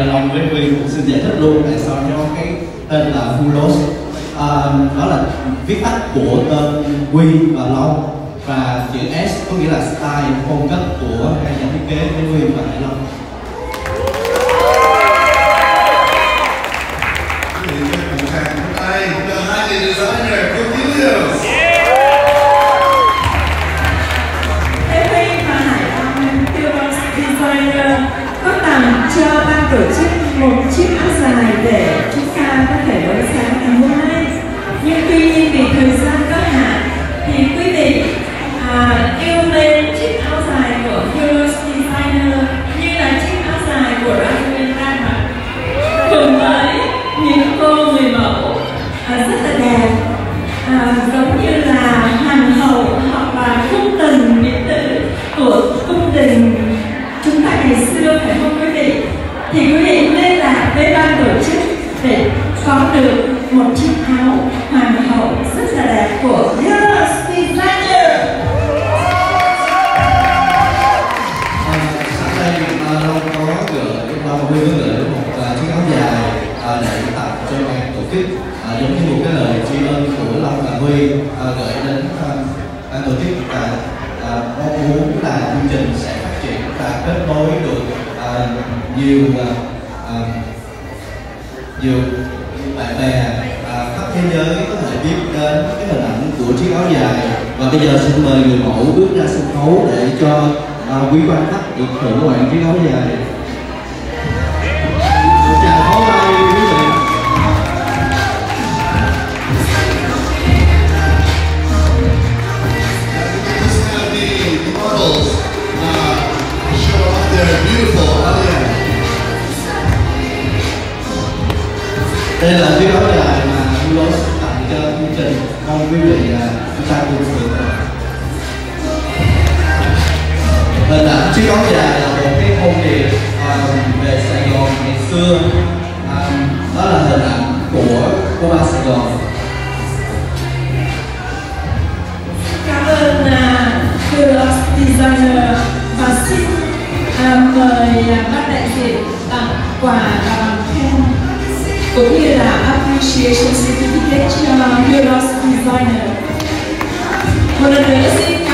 là Long với Huy cũng xin giải thích luôn tại sao cho cái tên là Fulos à, đó là viết tắt của tên Huy và Long. Và chữ S có nghĩa là style phong cách của hai nhà thiết kế với Huy và Hải Long. Thank you. Chiếc áo dài và bây giờ xin mời người mẫu bước ra sân khấu để cho à, quý quan khách được thưởng ngoạn chiếc áo dài đây là chiếc áo dài mà Ulos à, tặng cho chương trình mong quý vị à, chúng ta cùng thưởng ngoạn hình ảnh chiếc áo dài là một cái thông điệp um, về Sài Gòn ngày xưa. Um, đó là hình ảnh của cô ba Sài Gòn. Cảm ơn uh, Designer và xin uh, mời uh, ban đại diện tặng quà và bằng khen cũng như là appreciation certificate cho Heroes Designer. Một lần nữa xin